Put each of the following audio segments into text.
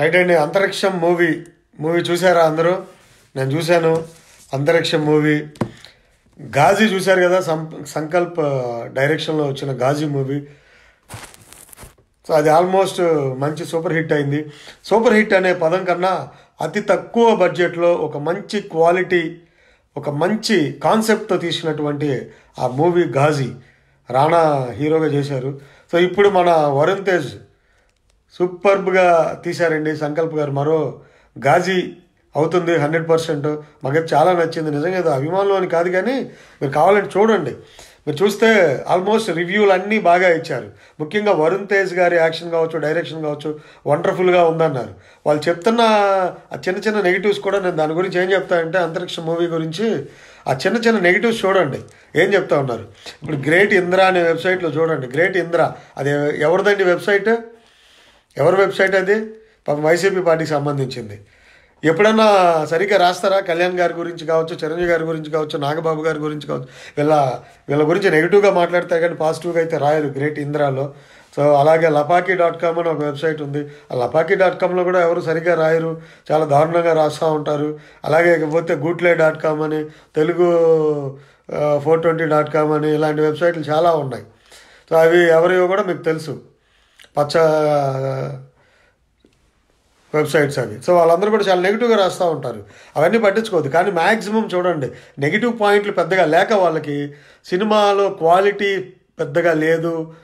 Right అండి అంతరిక్షం movie. Movie చూసారా అందరూ? నేను చూశాను. అంతరిక్షం మూవీ. గాజీ చూశారు కదా సం సంకల్ప్ డైరెక్షన్లో వచ్చిన గాజీ మూవీ. సో అది ఆల్మోస్ట్ మంచి సూపర్ హిట్ అయింది. సూపర్ హిట్ అనే పదం కన్నా అతి తక్కువ బడ్జెట్లో ఒక మంచి క్వాలిటీ ఒక మంచి కాన్సెప్ట్తో తీసినటువంటి ఆ మూవీ గాజీ. రాణా హీరోగా చేశారు. సో ఇప్పుడు మన వరుణ్ తేజ్ సూపర్బ్గా తీశారండి సంకల్ప్ గారు. మరో గాజీ అవుతుంది హండ్రెడ్ పర్సెంట్. మాకైతే చాలా నచ్చింది. నిజంగా ఇది అభిమానులు అని కాదు కానీ మీరు కావాలంటే చూడండి. మీరు చూస్తే ఆల్మోస్ట్ రివ్యూలు అన్నీ బాగా ఇచ్చారు. ముఖ్యంగా వరుణ్ తేజ్ గారి యాక్షన్ కావచ్చు డైరెక్షన్ కావచ్చు వండర్ఫుల్గా ఉందన్నారు. వాళ్ళు చెప్తున్న ఆ చిన్న చిన్న నెగిటివ్స్ కూడా నేను దాని గురించి ఏం చెప్తానంటే అంతరిక్ష మూవీ గురించి ఆ చిన్న చిన్న నెగిటివ్స్ చూడండి. ఏం చెప్తా ఉన్నారు? ఇప్పుడు గ్రేట్ ఇంద్ర అనే వెబ్సైట్లో చూడండి. గ్రేట్ ఇంద్ర. అది ఎవరిదండి వెబ్సైట్? ఎవరి వెబ్సైట్ అది? పాపం వైసీపీ పార్టీకి సంబంధించింది. ఎప్పుడన్నా సరిగ్గా రాస్తారా? కళ్యాణ్ గారి గురించి కావచ్చు చిరంజీవి గారి గురించి కావచ్చు నాగబాబు గారి గురించి కావచ్చు. వీళ్ళ వీళ్ళ గురించి నెగిటివ్గా మాట్లాడతారు కానీ పాజిటివ్గా అయితే రాయరు గ్రేట్ ఇంద్రాలో. సో అలాగే లపాకీ డాట్ కామ్ అని ఒక వెబ్సైట్ ఉంది. ఆ లపాకీ డాట్ కామ్లో కూడా ఎవరు సరిగ్గా రాయరు. చాలా దారుణంగా రాస్తూ ఉంటారు. అలాగే ఇకపోతే గూట్లే డాట్ కామ్ అని Telugu four twenty dot com అని ఇలాంటి వెబ్సైట్లు చాలా ఉన్నాయి. సో అవి ఎవరివో కూడా మీకు తెలుసు. పచ్చ వెబ్సైట్స్ అవి. సో వాళ్ళందరూ కూడా చాలా నెగిటివ్గా రాస్తూ ఉంటారు. అవన్నీ పట్టించుకోవద్దు. కానీ మ్యాక్సిమం చూడండి నెగిటివ్ పాయింట్లు పెద్దగా లేక వాళ్ళకి సినిమాలో క్వాలిటీ పెద్దగా లేదు.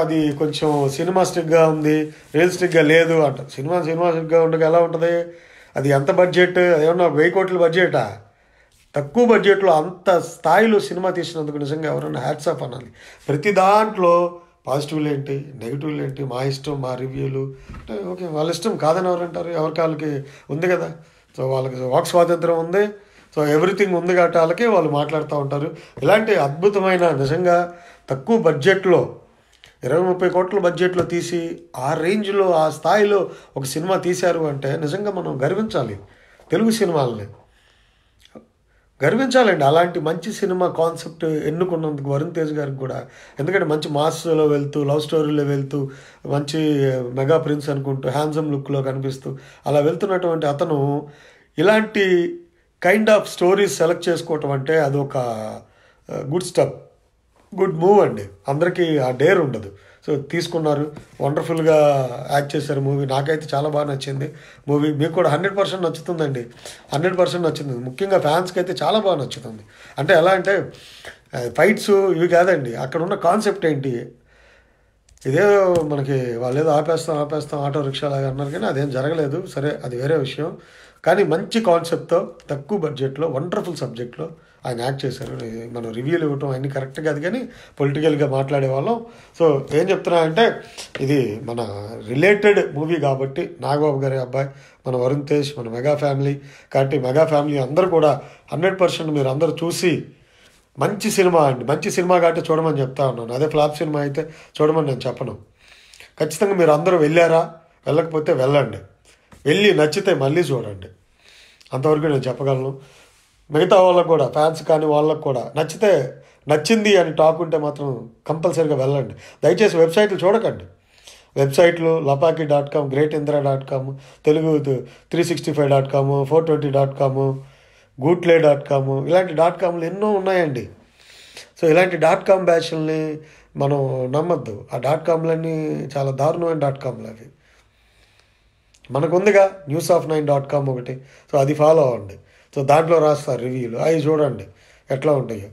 అది కొంచెం సినిమాస్టిక్గా ఉంది రియలిస్టిక్గా లేదు అంట. సినిమా సినిమాస్టిక్గా ఉండగా ఎలా ఉంటుంది? అది ఎంత బడ్జెట్ ఏమన్నా వెయ్యి కోట్ల బడ్జెటా తక్కువ బడ్జెట్లో అంత స్థాయిలో సినిమా తీసినందుకు నిజంగా ఎవరైనా హ్యాట్స్ ఆఫ్ అనాలి. ప్రతి దాంట్లో పాజిటివ్లు ఏంటి నెగిటివ్లు ఏంటి మా ఇష్టం మా రివ్యూలు? అంటే ఓకే వాళ్ళ ఇష్టం కాదని ఎవరంటారు ఎవరికి వాళ్ళకి ఉంది కదా? సో వాళ్ళకి వాక్ స్వాతంత్రం ఉంది. సో ఎవ్రీథింగ్ ఉంది కాబట్టి వాళ్ళకి వాళ్ళు మాట్లాడుతూ ఉంటారు. ఇలాంటి అద్భుతమైన నిజంగా తక్కువ బడ్జెట్లో ఇరవై ముప్పై కోట్ల బడ్జెట్లో తీసి ఆ రేంజ్లో ఆ స్థాయిలో ఒక సినిమా తీశారు అంటే నిజంగా మనం గర్వించాలి. తెలుగు సినిమాలని. గర్వించాలండి. అలాంటి మంచి సినిమా కాన్సెప్ట్ ఎన్నుకున్నందుకు వరుణ్ తేజ్ గారికి కూడా. ఎందుకంటే మంచి మాస్లో వెళ్తూ లవ్ స్టోరీలో వెళ్తూ మంచి మెగా ప్రిన్స్ అనుకుంటూ హ్యాండ్సమ్ లుక్లో కనిపిస్తూ అలా వెళ్తున్నటువంటి అతను ఇలాంటి కైండ్ ఆఫ్ స్టోరీస్ సెలెక్ట్ చేసుకోవటం అంటే అదొక గుడ్ స్టెప్ గుడ్ మూవ్ అండి. అందరికీ ఆ డేర్ ఉండదు. సో తీసుకున్నారు. వండర్ఫుల్గా యాక్ట్ చేశారు మూవీ. నాకైతే చాలా బాగా నచ్చింది మూవీ. మీకు కూడా హండ్రెడ్ పర్సెంట్ నచ్చుతుందండి. హండ్రెడ్ పర్సెంట్ నచ్చుతుంది. ముఖ్యంగా ఫ్యాన్స్కి అయితే చాలా బాగా నచ్చుతుంది. అంటే ఎలా అంటే ఫైట్స్ ఇవి కాదండి. అక్కడ ఉన్న కాన్సెప్ట్ ఏంటి? ఇదే మనకి వాళ్ళు ఏదో ఆపేస్తాం ఆపేస్తాం ఆటో రిక్షాలాగా అన్నారు కానీ అదేం జరగలేదు. సరే అది వేరే విషయం. కానీ మంచి కాన్సెప్ట్తో తక్కువ బడ్జెట్లో వండర్ఫుల్ సబ్జెక్ట్లో ఆయన యాక్ట్ చేశారు. మనం రివ్యూలు ఇవ్వటం అన్నీ కరెక్ట్ కాదు కానీ పొలిటికల్గా మాట్లాడే వాళ్ళం. సో ఏం చెప్తున్నా అంటే ఇది మన రిలేటెడ్ మూవీ కాబట్టి నాగబాబు గారి అబ్బాయి మన వరుణ్ తేజ్ మన మెగా ఫ్యామిలీ. కాబట్టి మెగా ఫ్యామిలీ అందరూ కూడా హండ్రెడ్ పర్సెంట్ మీరు అందరూ చూసి మంచి సినిమా అండి. మంచి సినిమా కాబట్టి చూడమని చెప్తా ఉన్నాను. అదే ఫ్లాప్ సినిమా అయితే చూడమని నేను చెప్పను. ఖచ్చితంగా మీరు అందరూ వెళ్ళారా? వెళ్ళకపోతే వెళ్ళండి. వెళ్ళి నచ్చితే మళ్ళీ చూడండి. అంతవరకు నేను చెప్పగలను. మిగతా వాళ్ళకు కూడా ఫ్యాన్స్ కానీ వాళ్ళకు కూడా. నచ్చితే నచ్చింది అని టాక్ ఉంటే మాత్రం కంపల్సరీగా వెళ్ళండి. దయచేసి వెబ్సైట్లు చూడకండి. వెబ్సైట్లు లపాకి dot com great Andhra dot com Telugu three sixty five dot com four twenty dot com గూట్లే dot com ఇలాంటి డాట్ కామ్లు ఎన్నో ఉన్నాయండి. సో ఇలాంటి డాట్ కామ్ బ్యాచ్ల్ని మనం నమ్మద్దు. ఆ డాట్ కామ్లన్నీ చాలా దారుణమైన డాట్ కామ్లు అవి. మనకు ఉందిగా news of nine dot com ఒకటి. సో అది ఫాలో అవ్వండి. సో దాంట్లో రాస్తారు రివ్యూలు. అవి చూడండి ఎట్లా ఉంటాయో.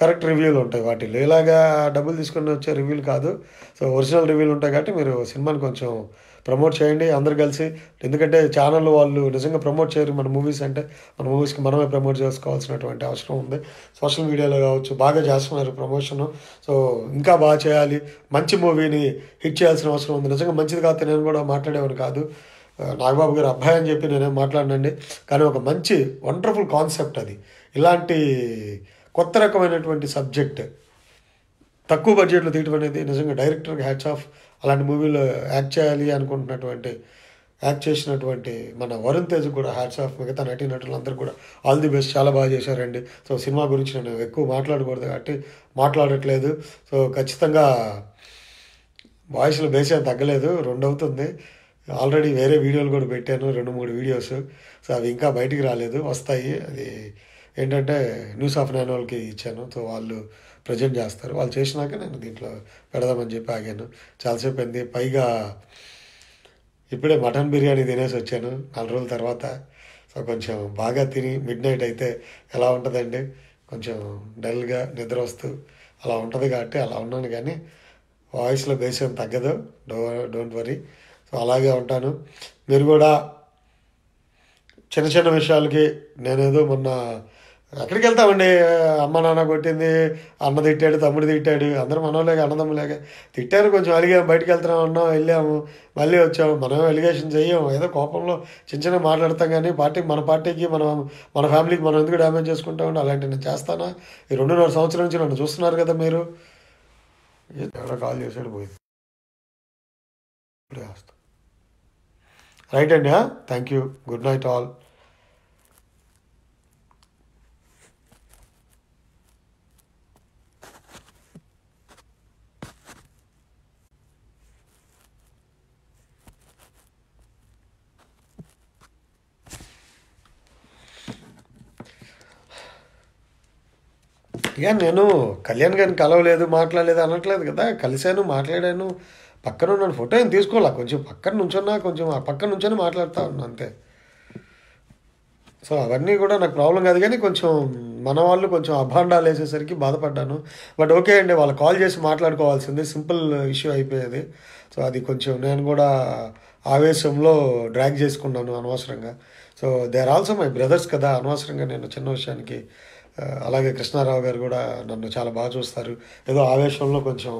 కరెక్ట్ రివ్యూలు ఉంటాయి వాటిల్లో. ఇలాగా డబ్బులు తీసుకుని వచ్చే రివ్యూలు కాదు. సో ఒరిజినల్ రివ్యూలు ఉంటాయి కాబట్టి మీరు సినిమాని కొంచెం ప్రమోట్ చేయండి అందరు కలిసి. ఎందుకంటే ఛానల్ వాళ్ళు నిజంగా ప్రమోట్ చేయరు మన మూవీస్ అంటే. మన మూవీస్కి మనమే ప్రమోట్ చేసుకోవాల్సినటువంటి అవసరం ఉంది. సోషల్ మీడియాలో కావచ్చు బాగా చేస్తున్నారు ప్రమోషన్. సో ఇంకా బాగా చేయాలి. మంచి మూవీని హిట్ చేయాల్సిన అవసరం ఉంది. నిజంగా మంచిది కాదు నేను కూడా మాట్లాడేవాడు కాదు. నాగబాబు గారు అబ్బాయి అని చెప్పి నేనేం మాట్లాడినండి. కానీ ఒక మంచి వండర్ఫుల్ కాన్సెప్ట్ అది. ఇలాంటి కొత్త రకమైనటువంటి సబ్జెక్ట్ తక్కువ బడ్జెట్లో తీయటం అనేది నిజంగా డైరెక్టర్కి హ్యాట్స్ ఆఫ్ అలాంటి మూవీలో యాక్ట్ చేయాలి అనుకుంటున్నటువంటి యాక్ట్ చేసినటువంటి మన వరుణ్ తేజ్ కూడా హ్యాట్స్ ఆఫ్ మిగతా నటీ నటులందరూ కూడా ఆల్ ది బెస్ట్ చాలా బాగా చేశారండి. సో సినిమా గురించి నేను ఎక్కువ మాట్లాడకూడదు కాబట్టి మాట్లాడట్లేదు. సో ఖచ్చితంగా వాయిస్లో బేస్ ఏం తగ్గలేదు. రెండు అవుతుంది ఆల్రెడీ వేరే వీడియోలు కూడా పెట్టాను రెండు మూడు వీడియోస్. సో అవి ఇంకా బయటికి రాలేదు వస్తాయి. అది ఏంటంటే న్యూస్ ఆఫ్ నైన్ వాళ్ళకి ఇచ్చాను. సో వాళ్ళు ప్రజెంట్ చేస్తారు. వాళ్ళు చేసినాక నేను దీంట్లో పెడదామని చెప్పి ఆగాను. చాలాసేపు అయింది. పైగా ఇప్పుడే మటన్ బిర్యానీ తినేసి వచ్చాను. నాలుగు రోజుల తర్వాత. సో కొంచెం బాగా తిని మిడ్ నైట్ అయితే ఎలా ఉంటుందండి? కొంచెం డల్గా నిద్ర వస్తూ అలా ఉంటుంది కాబట్టి అలా ఉన్నాను కానీ వాయిస్లో బేస్ ఏం తగ్గదు. Do don't worry. అలాగే ఉంటాను. మీరు కూడా చిన్న చిన్న విషయాలకి నేనేదో మొన్న ఎక్కడికి వెళ్తామండి? అమ్మ నాన్న కొట్టింది అన్న తిట్టాడు తమ్ముడు తిట్టాడు అందరూ మనోలేక అన్నదమ్ములేక తిట్టారు కొంచెం అలిగాము బయటికి వెళ్తున్నాం అన్నాం వెళ్ళాము మళ్ళీ వచ్చాము మనం ఎలిగేషన్ చెయ్యం ఏదో కోపంలో చిన్న చిన్న మాట్లాడతాం కానీ పార్టీ మన పార్టీకి మనం మన ఫ్యామిలీకి మనం ఎందుకు డ్యామేజ్ చేసుకుంటామండి అలాంటి నేను చేస్తానా? ఈ రెండున్నర సంవత్సరం నుంచి నన్ను చూస్తున్నారు కదా మీరు. ఎవరో కాల్ చేసాడు పోయింది. ఇప్పుడు రైట్ అండి thank you good night all ఇక నేను కళ్యాణ్ గారిని కలవలేదు మాట్లాడలేదు అనట్లేదు కదా. కలిశాను మాట్లాడాను. పక్కన ఉన్నాను ఫోటో ఏం తీసుకోవాలా? కొంచెం పక్కన నుంచున్నా కొంచెం ఆ పక్కన నుంచొని మాట్లాడుతూ ఉన్నా అంతే. సో అవన్నీ కూడా నాకు ప్రాబ్లం కాదు కానీ కొంచెం మన వాళ్ళు కొంచెం అభాండాలు వేసేసరికి బాధపడ్డాను. బట్ ఓకే అండి వాళ్ళు కాల్ చేసి మాట్లాడుకోవాల్సింది. సింపుల్ ఇష్యూ అయిపోయేది. సో అది కొంచెం నేను కూడా ఆవేశంలో డ్రాగ్ చేసుకున్నాను అనవసరంగా. So they are also my brothers కదా అనవసరంగా నేను చిన్న విషయానికి అలాగే కృష్ణారావు గారు కూడా నన్ను చాలా బాగా చూస్తారు. ఏదో ఆవేశంలో కొంచెం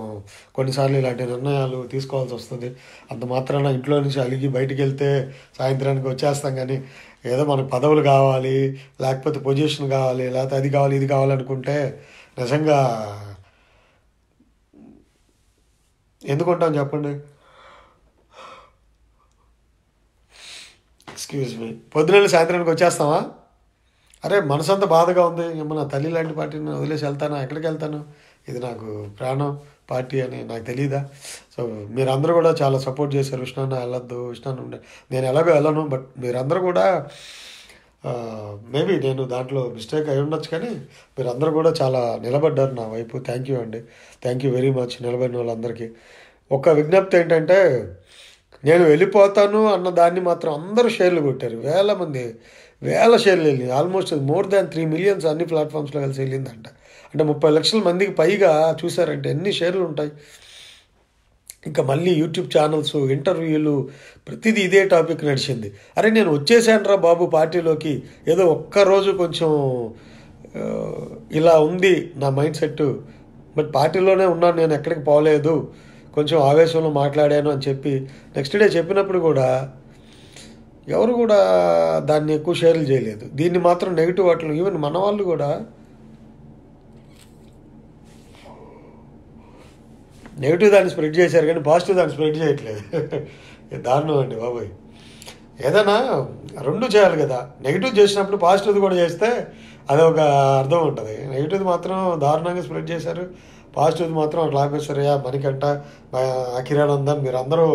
కొన్నిసార్లు ఇలాంటి నిర్ణయాలు తీసుకోవాల్సి వస్తుంది. అంత మాత్రాన ఇంట్లో నుంచి అలిగి బయటికి వెళ్తే సాయంత్రానికి వచ్చేస్తాం కానీ ఏదో మనకు పదవులు కావాలి లేకపోతే పొజిషన్ కావాలి లేకపోతే అది కావాలి ఇది కావాలనుకుంటే నిజంగా ఎందుకుంటాం చెప్పండి? ఎక్స్క్యూజ్ మీ పొద్దున సాయంత్రానికి వచ్చేస్తామా అరే మనసంతా బాధగా ఉంది. ఏమన్నా తల్లి లాంటి పార్టీని వదిలేసి వెళ్తాను? ఎక్కడికి వెళ్తాను? ఇది నాకు ప్రాణం పార్టీ అని నాకు తెలియదా సో మీరందరూ కూడా చాలా సపోర్ట్ చేశారు. విష్ణాన్న వెళ్ళొద్దు విష్ణాన్న ఉండే. నేను ఎలాగో వెళ్ళను బట్ మీరందరూ కూడా మేబీ నేను దాంట్లో మిస్టేక్ అయి ఉండొచ్చు కానీ మీరందరూ కూడా చాలా నిలబడ్డారు నా వైపు. థ్యాంక్ యూ అండి. థ్యాంక్ యూ వెరీ మచ్ నిలబడిన వాళ్ళందరికీ. ఒక విజ్ఞప్తి ఏంటంటే నేను వెళ్ళిపోతాను అన్న దాన్ని మాత్రం అందరూ షేర్లు కొట్టారు. వేల మంది వేల షేర్లు వెళ్ళింది. Almost more than three millions అన్ని ప్లాట్ఫామ్స్లో కలిసి వెళ్ళిందంట. అంటే ముప్పై లక్షల మందికి పైగా చూసారంటే ఎన్ని షేర్లు ఉంటాయి. ఇంకా మళ్ళీ యూట్యూబ్ ఛానల్స్ ఇంటర్వ్యూలు ప్రతిదీ ఇదే టాపిక్ నడిచింది. అరే నేను వచ్చేసానరా బాబు పార్టీలోకి. ఏదో ఒక్కరోజు కొంచెం ఇలా ఉంది నా మైండ్ సెట్. బట్ పార్టీలోనే ఉన్నాను నేను ఎక్కడికి పోలేదు. కొంచెం ఆవేశంలో మాట్లాడాను అని చెప్పి నెక్స్ట్ డే చెప్పినప్పుడు కూడా ఎవరు కూడా దాన్ని ఎక్కువ షేర్లు చేయలేదు. దీన్ని మాత్రం నెగిటివ్ వాటిలో ఈవెన్ మన వాళ్ళు కూడా నెగిటివ్ దాన్ని స్ప్రెడ్ చేశారు కానీ పాజిటివ్ దాన్ని స్ప్రెడ్ చేయట్లేదు. దారుణం అండి బాబోయ్. ఏదైనా రెండు చేయాలి కదా. నెగిటివ్ చేసినప్పుడు పాజిటివ్ కూడా చేస్తే అది ఒక అర్థం ఉంటుంది. నెగిటివ్ మాత్రం దారుణంగా స్ప్రెడ్ చేశారు. పాజిటివ్ మాత్రం అట్లా ఆపేశారయ్య మణికంట అఖిరానందన్ మీరు అందరూ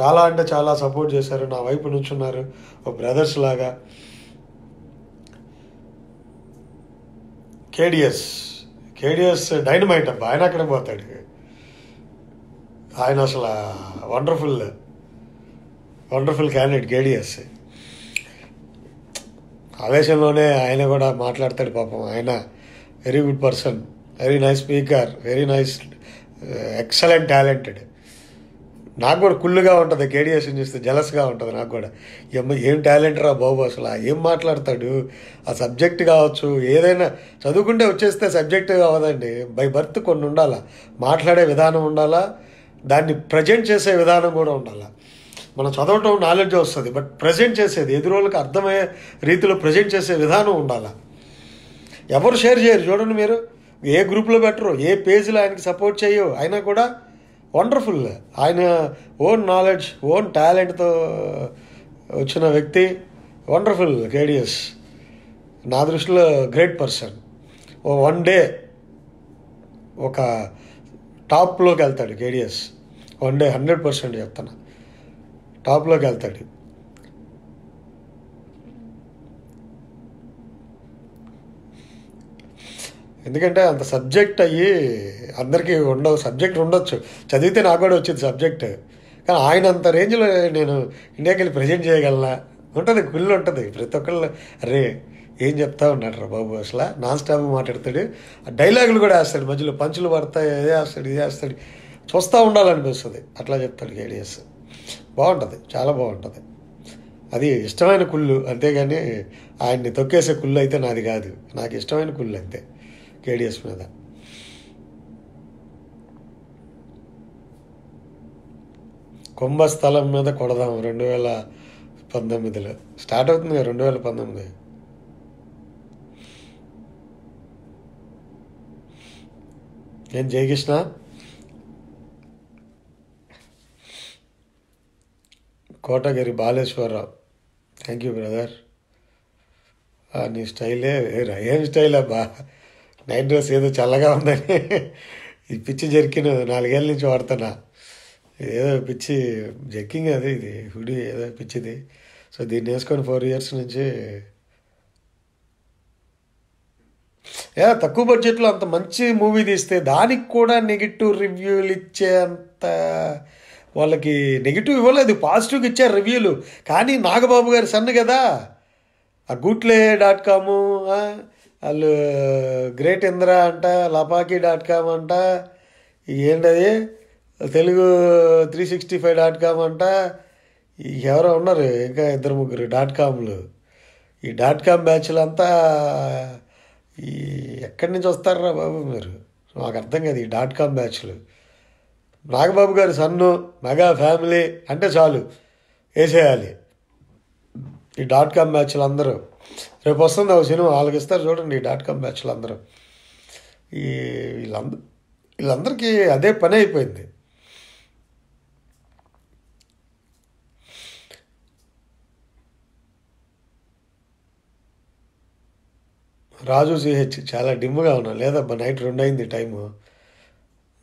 చాలా అంటే చాలా సపోర్ట్ చేశారు నా వైపు నుంచున్నారు ఓ బ్రదర్స్ లాగా. కేడిఎస్ కేడిఎస్ డైనమైట్ అబ్బా ఆయన అక్కడ పోతాడు? ఆయన అసలు వండర్ఫుల్ వండర్ఫుల్ క్యాండిడేట్ కేడిఎస్ ఆవేశంలోనే ఆయన కూడా మాట్లాడతాడు పాపం. ఆయన very good person very nice speaker very nice excellent talented నాకు కూడా కుళ్ళుగా ఉంటుంది కేడిఎస్ని చూస్తే జలస్గా ఉంటుంది నాకు కూడా. ఏం ఏం టాలెంట్ రా బాబు అసలు ఏం మాట్లాడతాడు? ఆ సబ్జెక్ట్ కావచ్చు ఏదైనా చదువుకుంటే వచ్చేస్తే సబ్జెక్ట్ కావదండి. బై బర్త్ కొన్ని ఉండాలా మాట్లాడే విధానం ఉండాలా దాన్ని ప్రజెంట్ చేసే విధానం కూడా ఉండాలా. మనం చదవటం నాలెడ్జ్ వస్తుంది బట్ ప్రజెంట్ చేసేది ఎదురోళ్ళకి అర్థమయ్యే రీతిలో ప్రజెంట్ చేసే విధానం ఉండాలా. ఎవరు షేర్ చేయరు చూడండి మీరు. ఏ గ్రూప్లో పెట్టరు ఏ పేజీలో ఆయనకి సపోర్ట్ చేయవు అయినా కూడా వండర్ఫుల్ ఆయన ఓన్ నాలెడ్జ్ ఓన్ టాలెంట్తో వచ్చిన వ్యక్తి. వండర్ఫుల్ కేడిఎస్ నా దృష్టిలో గ్రేట్ పర్సన్ ఓ వన్ డే ఒక టాప్లోకి వెళ్తాడు KDS one day hundred percent చెప్తాను టాప్లోకి వెళ్తాడు. ఎందుకంటే అంత సబ్జెక్ట్ అయ్యి అందరికీ ఉండవు సబ్జెక్ట్ ఉండొచ్చు. చదివితే నాకు కూడా వచ్చింది సబ్జెక్ట్. కానీ ఆయన అంత రేంజ్లో నేను ఇండియాకి వెళ్ళి ప్రజెంట్ చేయగలనా? ఉంటుంది కుళ్ళు ఉంటుంది. ప్రతి ఒక్కళ్ళు అరే ఏం చెప్తా ఉన్నాడు రా బాబు అసలు? నాన్ స్టాప్ మాట్లాడతాడు. ఆ డైలాగులు కూడా వేస్తాడు. మధ్యలో పంచులు పడతాయి అదే వేస్తాడు ఇదే వేస్తాడు. చూస్తూ ఉండాలనిపిస్తుంది. అట్లా చెప్తాడు కేడిఎస్ బాగుంటుంది చాలా బాగుంటుంది. అది ఇష్టమైన కుళ్ళు. అంతేగాని ఆయన్ని తొక్కేసే కుళ్ళు అయితే నాది కాదు. నాకు ఇష్టమైన కుళ్ళు అంతే. కేడిఎస్ మీద. కుంభస్థలం మీద కొడదాం రెండు వేల పంతొమ్మిదిలో. స్టార్ట్ అవుతుంది కదా రెండు వేల పంతొమ్మిది. ఏం Jayakrishna? Kotagiri Baleswararao. Thank you brother నీ స్టైలే వేరా. ఏం స్టైల్ అబ్బా? నైట్ డ్రెస్ ఏదో చల్లగా ఉందని. ఈ పిచ్చి జర్కిన్ నాలుగేళ్ళ నుంచి వాడుతున్నా. ఏదో పిచ్చి జర్కింగ్ అది ఇది హుడి ఏదో పిచ్చిది. సో దీన్ని వేసుకొని ఫోర్ ఇయర్స్ నుంచి ఏ తక్కువ బడ్జెట్లో అంత మంచి మూవీ తీస్తే దానికి కూడా నెగిటివ్ రివ్యూలు ఇచ్చే అంత వాళ్ళకి నెగిటివ్ ఇవ్వలేదు పాజిటివ్గా ఇచ్చారు రివ్యూలు. కానీ నాగబాబు గారి సన్ను కదా ఆ గూట్లే డాట్ కాము వాళ్ళు గ్రేట్ ఇంద్ర అంట లపాకి డాట్ కామ్ అంట ఏంటది? Telugu three sixty five dot com అంట. ఎవరో ఉన్నారు ఇంకా ఇద్దరు ముగ్గురు డాట్ కామ్లు. ఈ డాట్ కామ్ బ్యాచ్లు అంతా ఈ ఎక్కడి నుంచి వస్తారా బాబు మీరు? నాకు అర్థం కాదు ఈ డాట్ కామ్ బ్యాచ్లు. నాగబాబు గారు సన్ను మెగా ఫ్యామిలీ అంటే చాలు వేసేయాలి. ఈ డాట్ కామ్ బ్యాచ్లు అందరూ. రేపు వస్తుంది ఒక సినిమా వాళ్ళకి ఇస్తారు చూడండి ఈ డాట్ కామ్ బ్యాచ్లు అందరూ. ఈ వీళ్ళందరూ వీళ్ళందరికీ అదే పని అయిపోయింది. రాజు సిహెచ్ చాలా డిమ్గా ఉన్నా లేదబ్బా నైట్ రెండు అయింది టైము.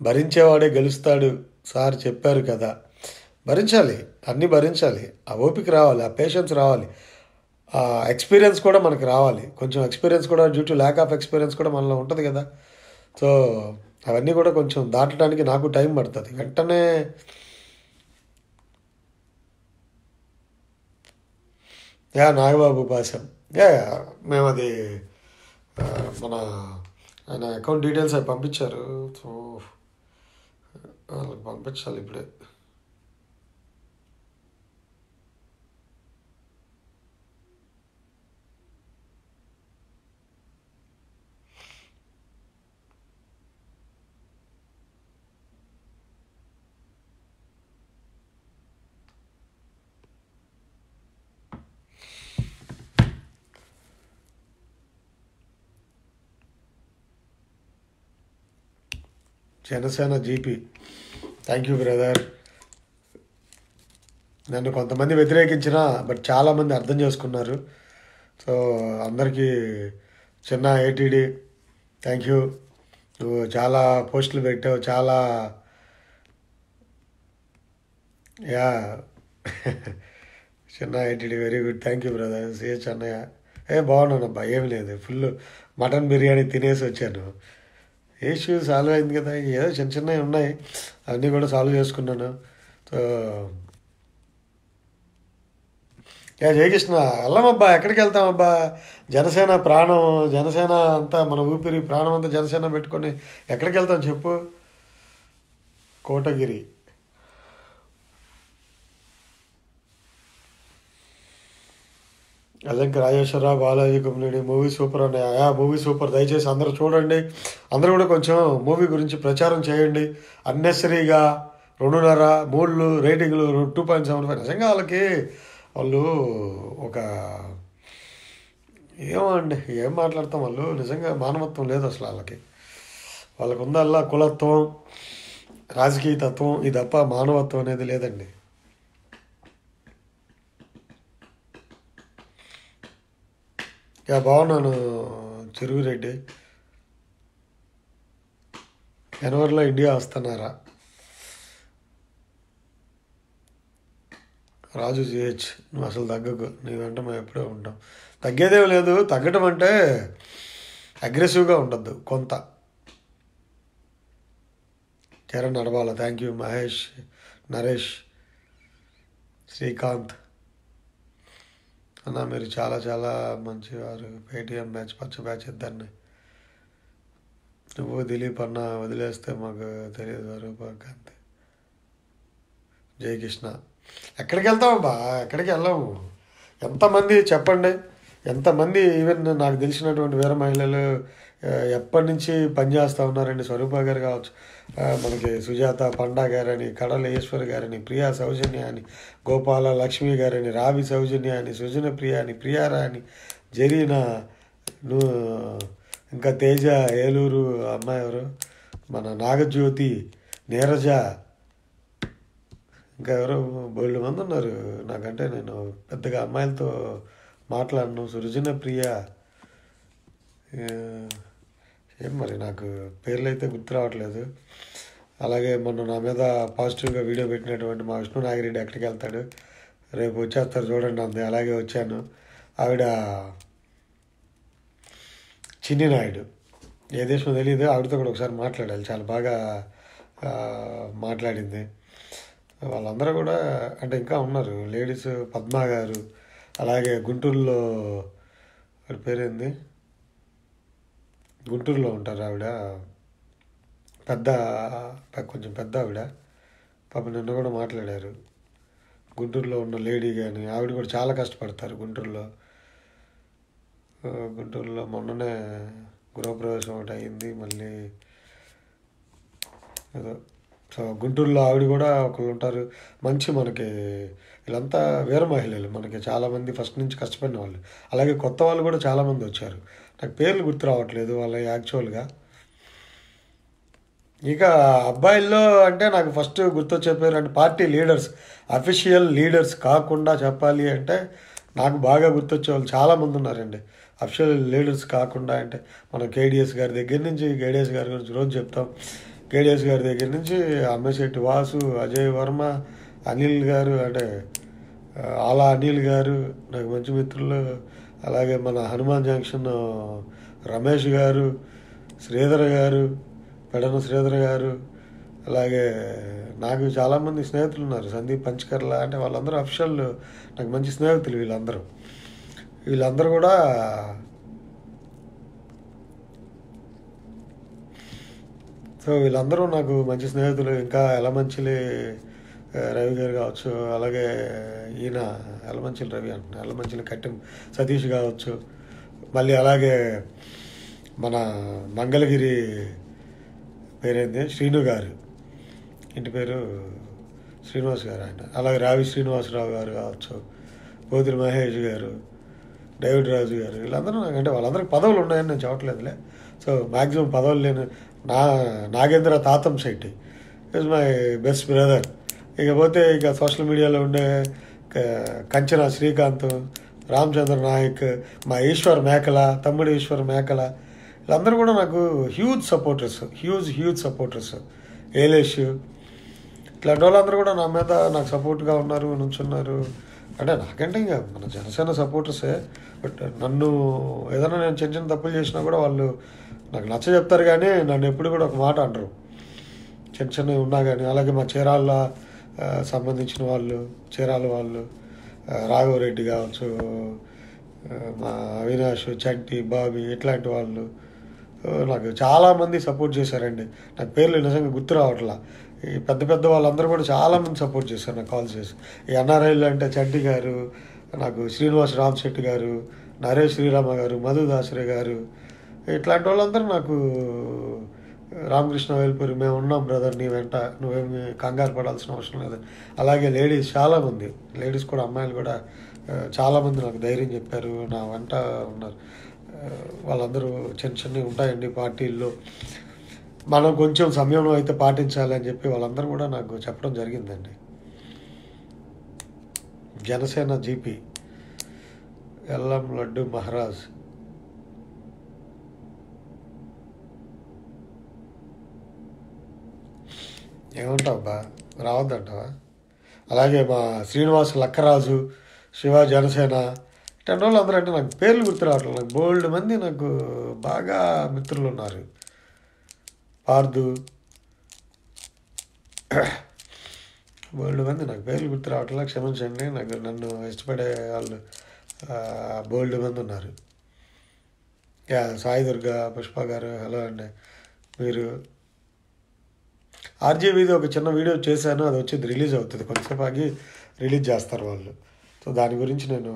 భరించేవాడే గెలుస్తాడు సార్ చెప్పారు కదా. భరించాలి అన్నీ భరించాలి. ఆ ఓపిక రావాలి ఆ పేషెన్స్ రావాలి. ఎక్స్పీరియన్స్ కూడా మనకు రావాలి. కొంచెం ఎక్స్పీరియన్స్ కూడా due to lack of experience కూడా మనలో ఉంటుంది కదా. సో అవన్నీ కూడా కొంచెం దాటడానికి నాకు టైం పడుతుంది. వెంటనే యా నాగబాబు పాశం యా మేము అది మన ఆయన అకౌంట్ డీటెయిల్స్ అవి పంపించారు. సో వాళ్ళకి పంపించాలి ఇప్పుడే. Janasena GP thank you brother నన్ను కొంతమంది వ్యతిరేకించిన బట్ చాలామంది అర్థం చేసుకున్నారు. సో అందరికీ చిన్న ఏటీడీ థ్యాంక్ యూ నువ్వు చాలా పోస్టులు పెట్టావు చాలా యా చిన్న ATD very good thank you brother CH అన్నయ్య ఏ బాగున్నాను అబ్బా ఏమి లేదు. ఫుల్ మటన్ బిర్యానీ తినేసి వచ్చాను. ఇష్యూ సాల్వ్ అయింది కదా. ఏదో చిన్న చిన్నవి ఉన్నాయి. అన్నీ కూడా సాల్వ్ చేసుకున్నాను. సో యా జయకృష్ణ వెళ్ళమబ్బా ఎక్కడికి వెళ్తామబ్బా జనసేన ప్రాణం జనసేన అంతా మన ఊపిరి ప్రాణం అంతా జనసేన పెట్టుకొని ఎక్కడికి వెళ్తాం చెప్పు? Kotagiri. అదంక Rajeswararao Balaji community movie super అనే ఆ మూవీ సూపర్ దయచేసి అందరూ చూడండి. అందరూ కూడా కొంచెం మూవీ గురించి ప్రచారం చేయండి. అన్నెసరీగా రెండున్నర మూడు రేటింగ్లు టూ పాయింట్ సెవెన్ ఫైవ్. నిజంగా వాళ్ళకి వాళ్ళు ఒక ఏమో అండి ఏం మాట్లాడతాం వాళ్ళు? నిజంగా మానవత్వం లేదు అసలు వాళ్ళకి. వాళ్ళకు ఉందల్లా కులత్వం రాజకీయ తత్వం ఇది తప్ప మానవత్వం అనేది లేదండి. యా బాగున్నాను చెరువురెడ్డి జనవరిలో ఇండియా వస్తున్నారా? రాజు జిహెచ్ నువ్వు అసలు తగ్గకు. నీ వెంట మేము ఎప్పుడే ఉంటాం. తగ్గేదేం లేదు. తగ్గటం అంటే అగ్రెసివ్గా ఉండద్దు. కొంత. Charan నడవాల. Thank you Mahesh Naresh Srikanth. అన్న మీరు చాలా చాలా మంచివారు. పేటిఎం బ్యాచ్ పచ్చ బ్యాచ్ ఇద్దరిని. నువ్వు దిలీప్ అన్న వదిలేస్తే మాకు తెలియదు రూపకాంతి అంతే. ఎక్కడికి వెళ్తామబ్బా ఎక్కడికి వెళ్ళాము ఎంతమంది చెప్పండి. ఎంతమంది ఈవెన్ నాకు తెలిసినటువంటి వీర మహిళలు ఎప్పటి నుంచి పనిచేస్తూ ఉన్నారండి? స్వరూప గారు కావచ్చు. మనకి సుజాత పండా గారని కడల ఈశ్వర్ గారని ప్రియా సౌజన్య అని గోపాల లక్ష్మి గారని రావి సౌజన్య అని సుజన ప్రియ అని ప్రియారా అని జరీనా ఇంకా తేజ ఏలూరు అమ్మాయి ఎవరు? మన నాగజ్యోతి నీరజ ఇంకా ఎవరో బోళ్ళు మంది ఉన్నారు. నాకంటే నేను పెద్దగా అమ్మాయిలతో మాట్లాడను. సృజన ప్రియ ఏం మరి నాకు పేర్లు అయితే గుర్తు రావట్లేదు. అలాగే మొన్న నా మీద పాజిటివ్గా వీడియో పెట్టినటువంటి మా విష్ణు నాగిరెడ్డి ఎక్కడికి వెళ్తాడు. రేపు వచ్చేస్తారు చూడండి అంది. అలాగే వచ్చాను. ఆవిడ చిన్ని నాయుడు. ఏ దేశం తెలియదు ఆవిడతో కూడా ఒకసారి మాట్లాడాలి. చాలా బాగా మాట్లాడింది. వాళ్ళందరూ కూడా అంటే ఇంకా ఉన్నారు. లేడీస్ పద్మా గారు అలాగే గుంటూరులో ఆవిడ పేరేంది? గుంటూరులో ఉంటారు ఆవిడ. పెద్ద కొంచెం పెద్ద ఆవిడ. పాప నిన్న కూడా మాట్లాడారు. గుంటూరులో ఉన్న లేడీ కానీ ఆవిడ కూడా చాలా కష్టపడతారు గుంటూరులో. గుంటూరులో మొన్ననే గృహప్రవేశం ఒకటి అయింది మళ్ళీ ఏదో. సో గుంటూరులో ఆవిడ కూడా ఒకళ్ళు ఉంటారు. మంచి మనకి వీళ్ళంతా వీర మహిళలు. మనకి చాలామంది ఫస్ట్ నుంచి కష్టపడిన వాళ్ళు. అలాగే కొత్త వాళ్ళు కూడా చాలామంది వచ్చారు. నాకు పేర్లు గుర్తు రావట్లేదు వాళ్ళ యాక్చువల్గా ఇక అబ్బాయిల్లో అంటే నాకు ఫస్ట్ గుర్తొచ్చే పేరు అంటే పార్టీ లీడర్స్ అఫీషియల్ లీడర్స్ కాకుండా చెప్పాలి అంటే నాకు బాగా గుర్తొచ్చే వాళ్ళు చాలామంది ఉన్నారండి. అఫీషియల్ లీడర్స్ కాకుండా అంటే మనం కేడిఎస్ గారి దగ్గర నుంచి కేడిఎస్ గారి గురించి రోజు చెప్తాం. కేడిఎస్ గారి దగ్గర నుంచి అమ్మశెట్టి వాసు అజయ్ వర్మ అనిల్ గారు అంటే అలా ఆలా అనిల్ గారు నాకు మంచి మిత్రులు అలాగే మన హనుమాన్ జంక్షన్ రమేష్ గారు శ్రీధర్ గారు పెడన శ్రీధర్ గారు అలాగే నాకు చాలామంది స్నేహితులు ఉన్నారు. సందీప్ పంచకర్ల అంటే వాళ్ళందరూ అఫిషియల్ నాకు మంచి స్నేహితులు వీళ్ళందరూ. వీళ్ళందరూ కూడా సో వీళ్ళందరూ నాకు మంచి స్నేహితులు. ఇంకా ఎలమంచిలి మంచిలే రవి గారు కావచ్చు అలాగే ఈయన ఎలమంచిలి రవి అంటున్నా ఎలమంచిలి కట్టెం సతీష్ కావచ్చు మళ్ళీ అలాగే మన మంగళగిరి పేరేంది? శ్రీను గారు. ఇంటి పేరు శ్రీనివాస్ గారు ఆయన. అలాగే రావి శ్రీనివాసరావు గారు కావచ్చు పోతిరి మహేష్ గారు డేవిడ్ రాజు గారు వీళ్ళందరూ నాకు అంటే వాళ్ళందరికీ పదవులు ఉన్నాయని నేను చెప్పట్లేదులే. సో మ్యాక్సిమం పదవులు లేని నా Nagendra Tatam Shetty is my best brother. ఇకపోతే ఇక సోషల్ మీడియాలో ఉండే కంచన శ్రీకాంత్ రామచంద్ర నాయక్ మా ఈశ్వర్ మేకల తమ్ముడు ఈశ్వర్ మేకల వీళ్ళందరూ కూడా నాకు huge supporters huge huge supporters Elesh ఇట్లాంటి వాళ్ళందరూ కూడా నా మీద నాకు సపోర్ట్గా ఉన్నారు నుంచున్నారు. అంటే నాకంటే ఇంకా మన జనసేన సపోర్టర్సే బట్ నన్ను ఏదైనా నేను చిన్న చిన్న తప్పులు చేసినా కూడా వాళ్ళు నాకు నచ్చ చెప్తారు కానీ నన్ను ఎప్పుడు కూడా ఒక మాట అంటారు. చిన్న చిన్నవి ఉన్నా కానీ అలాగే మా చీరాల్లో సంబంధించిన వాళ్ళు చీరాల వాళ్ళు రాఘవరెడ్డి కావచ్చు మా అవినాష్ చంటి బాబీ ఇట్లాంటి వాళ్ళు నాకు చాలామంది సపోర్ట్ చేశారండి. నాకు పేర్లు నిజంగా గుర్తు రావట్లా. ఈ పెద్ద పెద్ద వాళ్ళందరూ కూడా చాలామంది సపోర్ట్ చేశారు నాకు కాల్ చేసి. ఈ ఎన్ఆర్ఐలు అంటే చంటి గారు నాకు శ్రీనివాస్ రామ్ శెట్టి గారు నరేష్ శ్రీరామ గారు మధు దాసరే గారు ఇట్లాంటి వాళ్ళందరూ నాకు రామకృష్ణ వేల్పూరి మేము ఉన్నాం బ్రదర్ నీ వెంట. నువ్వేమి కంగారు పడాల్సిన అవసరం లేదు. అలాగే లేడీస్ చాలామంది లేడీస్ కూడా అమ్మాయిలు కూడా చాలామంది నాకు ధైర్యం చెప్పారు. నా వెంట ఉన్నారు. వాళ్ళందరూ చిన్న చిన్నవి ఉంటాయండి పార్టీల్లో. మనం కొంచెం సమయం అయితే పాటించాలి అని చెప్పి వాళ్ళందరూ కూడా నాకు చెప్పడం జరిగిందండి. జనసేన జీపీ ఎల్లం లడ్డు మహారాజ్. ఏమంటావు బా రావద్దంటావా? అలాగే మా శ్రీనివాస్ లక్కరాజు శివ జనసేన ఇట్లాంటి వాళ్ళు అందరూ అంటే నాకు పేర్లు గుర్తు రావట్లేదు. నాకు బోల్డ్ మంది నాకు బాగా మిత్రులు ఉన్నారు. పార్దు. బోల్డ్ మంది నాకు పేర్లు గుర్తు రావట్లేదు. క్షమించండి. నాకు నన్ను ఇష్టపడే వాళ్ళు బోల్డ్ మంది ఉన్నారు. యా సాయి దుర్గా పుష్ప గారు హలో అండి. మీరు ఆర్జేవీది ఒక చిన్న వీడియో చేశాను అది వచ్చేది రిలీజ్ అవుతుంది. కొంచెం ఆగి రిలీజ్ చేస్తారు వాళ్ళు. సో దాని గురించి నేను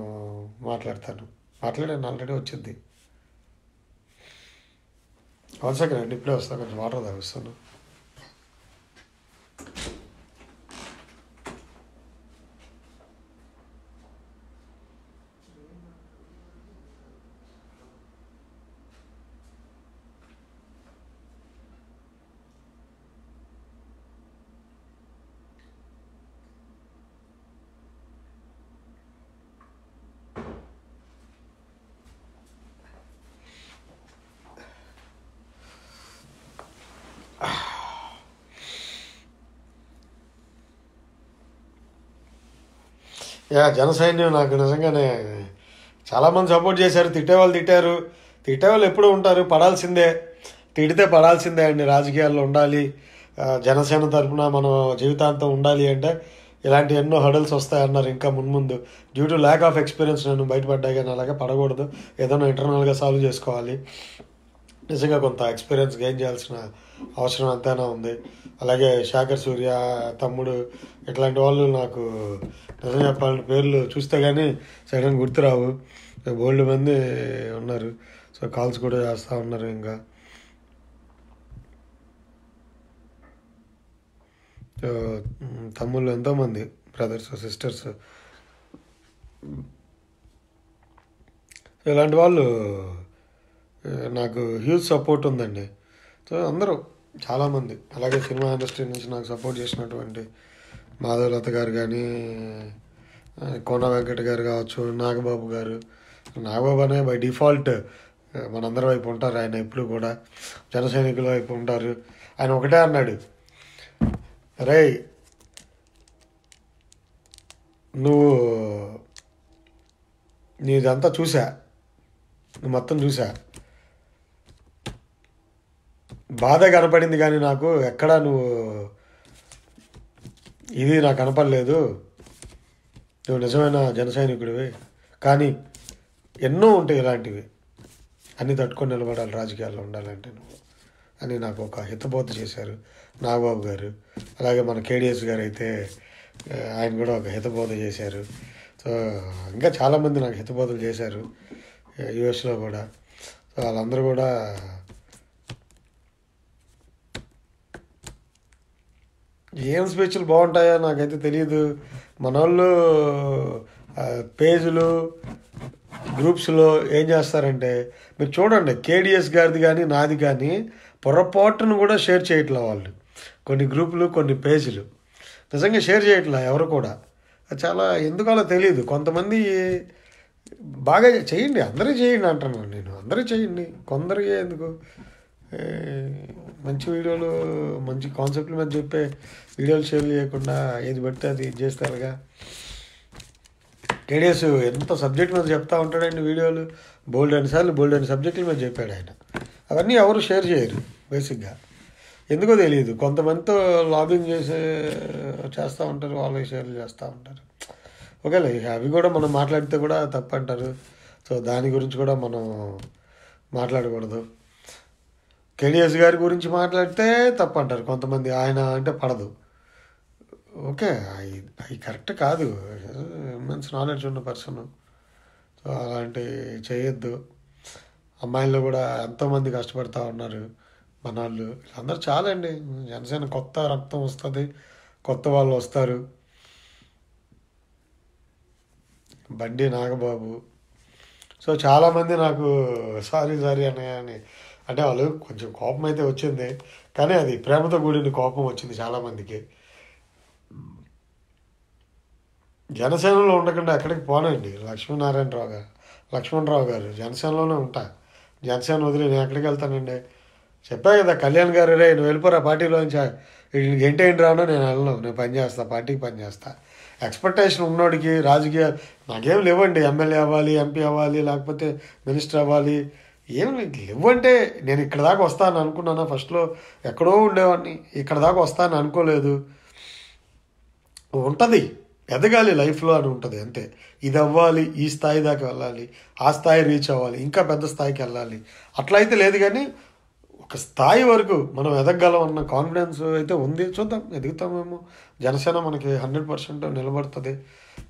మాట్లాడతాను. మాట్లాడాను ఆల్రెడీ వచ్చింది. వన్ సెకండ్ అండి ఇప్పుడే వస్తాను కొంచెం వాటర్ తాగిస్తాను. యా జనసైన్యం నాకు నిజంగానే చాలామంది సపోర్ట్ చేశారు తిట్టేవాళ్ళు తిట్టారు. తిట్టేవాళ్ళు ఎప్పుడూ ఉంటారు పడాల్సిందే. తిడితే పడాల్సిందే అండి రాజకీయాల్లో ఉండాలి. జనసేన తరఫున మనం జీవితాంతం ఉండాలి అంటే ఇలాంటి ఎన్నో హడల్స్ వస్తాయన్నారు ఇంకా మున్ముందు due to lack of experience నేను బయటపడ్డా కానీ అలాగే పడకూడదు. ఏదైనా ఇంటర్నల్గా సాల్వ్ చేసుకోవాలి. నిజంగా కొంత ఎక్స్పీరియన్స్ గెయిన్ చేయాల్సిన అవసరం ఎంతైనా ఉంది. అలాగే శాఖర్ సూర్య తమ్ముడు ఇట్లాంటి వాళ్ళు నాకు నిజం చెప్పాలంటే పేర్లు చూస్తే కానీ సడన్ గుర్తురావు. బోల్డ్ మంది ఉన్నారు. సో కాల్స్ కూడా చేస్తూ ఉన్నారు ఇంకా. తమ్ముళ్ళు ఎంతోమంది బ్రదర్స్ సిస్టర్స్. ఇలాంటి వాళ్ళు నాకు హ్యూజ్ సపోర్ట్ ఉందండి. సో అందరూ చాలామంది. అలాగే సినిమా ఇండస్ట్రీ నుంచి నాకు సపోర్ట్ చేసినటువంటి మాధవలత గారు కానీ కోన వెంకట గారు కావచ్చు నాగబాబు గారు. నాగబాబు అనే బై డిఫాల్ట్ మనందరి వైపు ఉంటారు. ఆయన ఎప్పుడు కూడా జన సైనికుల వైపు ఉంటారు. ఆయన ఒకటే అన్నాడు. రే నువ్వు నీదంతా చూసా. నువ్వు మొత్తం చూసా. బాధ కనపడింది కానీ నాకు ఎక్కడా నువ్వు ఇది నాకు కనపడలేదు. నువ్వు నిజమైన జన సైనికుడివి కానీ ఎన్నో ఉంటాయి ఇలాంటివి. అన్నీ తట్టుకొని నిలబడాలి రాజకీయాల్లో ఉండాలంటే నువ్వు అని నాకు ఒక హితబోధ చేశారు నాగబాబు గారు. అలాగే మన కేడిఎస్ గారు అయితే ఆయన కూడా ఒక హితబోధ చేశారు. సో ఇంకా చాలామంది నాకు హితబోధలు చేశారు యుఎస్లో కూడా. సో వాళ్ళందరూ కూడా ఏం స్పీచ్లు బాగుంటాయో నాకైతే తెలియదు మన వాళ్ళు పేజీలు గ్రూప్స్లో ఏం చేస్తారంటే మీరు చూడండి కేడిఎస్ గారిది కానీ నాది కానీ పొరపాటును కూడా షేర్ చేయట్లే వాళ్ళు. కొన్ని గ్రూపులు కొన్ని పేజీలు. నిజంగా షేర్ చేయట్లే ఎవరు కూడా. అది చాలా ఎందుకలా తెలియదు కొంతమంది బాగా చేయండి అందరూ చేయండి అంటున్నాను నేను. అందరూ చేయండి. కొందరికి ఎందుకు? మంచి వీడియోలు మంచి కాన్సెప్ట్ల మీద చెప్పే వీడియోలు షేర్ చేయకుండా ఏది పడితే అది ఇది చేస్తారుగా. కేడిఎస్ ఎంత సబ్జెక్ట్ మీద చెప్తా ఉంటాడండి వీడియోలు? బోల్డ్ అని సార్లు బోల్డ్ అని సబ్జెక్టుల మీద చెప్పాడు ఆయన. అవన్నీ ఎవరు షేర్ చేయరు బేసిక్గా ఎందుకో తెలియదు. కొంతమందితో లాబింగ్ చేసే చేస్తూ ఉంటారు వాళ్ళు షేర్లు చేస్తూ ఉంటారు. ఓకేలే అవి కూడా మనం మాట్లాడితే కూడా తప్పంటారు. సో దాని గురించి కూడా మనం మాట్లాడకూడదు. కేడిఎస్ గారి గురించి మాట్లాడితే తప్పంటారు. కొంతమంది ఆయన అంటే పడదు. ఓకే అవి అవి కరెక్ట్ కాదు. ఇమెన్స్ నాలెడ్జ్ ఉన్న పర్సన్ సో అలాంటి చేయొద్దు. అమ్మాయిల్లో కూడా ఎంతోమంది కష్టపడుతూ ఉన్నారు. మన వాళ్ళు అందరూ చాలండి. జనసేన కొత్త రక్తం వస్తుంది. కొత్త వాళ్ళు వస్తారు. బండి నాగబాబు. సో చాలామంది నాకు సారీ సారీ అన్నయ్య అని అంటే వాళ్ళు కొంచెం కోపం అయితే వచ్చింది కానీ అది ప్రేమతో కూడిన కోపం వచ్చింది చాలామందికి. జనసేనలో ఉండకుండా ఎక్కడికి పోనండి. లక్ష్మీనారాయణరావు గారు లక్ష్మణరావు గారు జనసేనలోనే ఉంటా. జనసేన వదిలి నేను ఎక్కడికి వెళ్తానండి? చెప్పా కదా కళ్యాణ్ గారు రే నువ్వు వెళ్ళిపోరా పార్టీలోంచి. ఏంటేంటి రాను నేను వెళ్ళను. నేను పని చేస్తా పార్టీకి పని చేస్తా. ఎక్స్పెక్టేషన్ ఉన్నోడికి రాజకీయ నాకేం లేవండి. ఎమ్మెల్యే అవ్వాలి ఎంపీ అవ్వాలి లేకపోతే మినిస్టర్ అవ్వాలి. ఏం లేవంటే నేను ఇక్కడ దాకా వస్తాను అనుకున్నాను ఫస్ట్లో? ఎక్కడో ఉండేవాడిని. ఇక్కడ దాకా వస్తాను అనుకోలేదు. ఉంటుంది. ఎదగాలి లైఫ్లో అని ఉంటుంది అంతే. ఇది అవ్వాలి ఈ స్థాయి దాకా వెళ్ళాలి ఆ స్థాయి రీచ్ అవ్వాలి ఇంకా పెద్ద స్థాయికి వెళ్ళాలి. అట్లా అయితే లేదు కానీ ఒక స్థాయి వరకు మనం ఎదగలం అన్న కాన్ఫిడెన్స్ అయితే ఉంది. చూద్దాం ఎదుగుతామేమో. జనసేన మనకి హండ్రెడ్ పర్సెంట్ నిలబడుతుంది.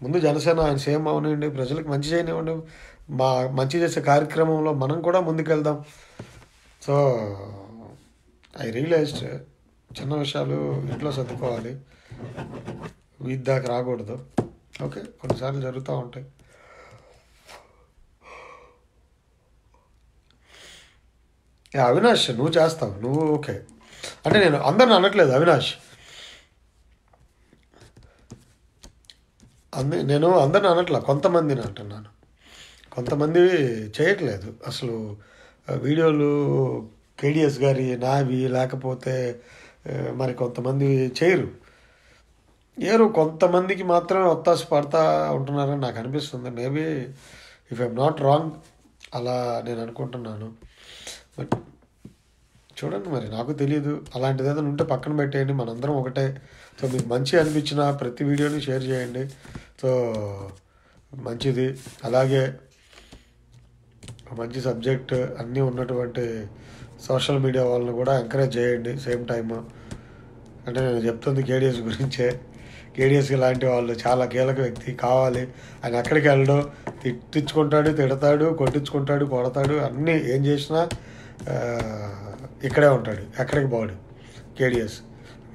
ముందు జనసేన ఆయన సేమ్ అవనివ్వండి ప్రజలకు మంచి చేయనివ్వండి. మా మంచి చేసే కార్యక్రమంలో మనం కూడా ముందుకెళ్దాం. సో ఐ రియలైజ్డ్ చిన్న విషయాలు ఇంట్లో సర్దుకోవాలి. వీధి దాకా రాకూడదు. ఓకే కొన్నిసార్లు జరుగుతూ ఉంటాయి. ఏ, అవినాష్ నువ్వు చేస్తావు. నువ్వు ఓకే. అంటే నేను అందరిని అనట్లేదు అవినాష్. అంద నేను అందరిని అనట్లా కొంతమందిని అంటున్నాను. కొంతమంది చేయట్లేదు. అసలు వీడియోలు కేడిఎస్ గారి నావి లేకపోతే మరి కొంతమంది చేయరు. ఏరు కొంతమందికి మాత్రమే ఒత్తాసు పడతా ఉంటున్నారని నాకు అనిపిస్తుంది. Maybe if I'm not wrong అలా నేను అనుకుంటున్నాను. బట్ చూడండి మరి నాకు తెలియదు అలాంటిది ఏదైనా ఉంటే పక్కన పెట్టేయండి. మనందరం ఒకటే. సో మీకు మంచి అనిపించిన ప్రతి వీడియోని షేర్ చేయండి. సో మంచిది. అలాగే మంచి సబ్జెక్ట్ అన్నీ ఉన్నటువంటి సోషల్ మీడియా వాళ్ళని కూడా ఎంకరేజ్ చేయండి సేమ్ టైమ్. అంటే నేను చెప్తుంది కేడిఎస్ గురించే. కేడిఎస్కి లాంటి వాళ్ళు చాలా కీలక వ్యక్తి కావాలి. ఆయన ఎక్కడికి వెళ్ళడు? తిట్టించుకుంటాడు తిడతాడు కొట్టించుకుంటాడు కొడతాడు అన్నీ ఏం చేసినా ఇక్కడే ఉంటాడు ఎక్కడికి పోడు కేడిఎస్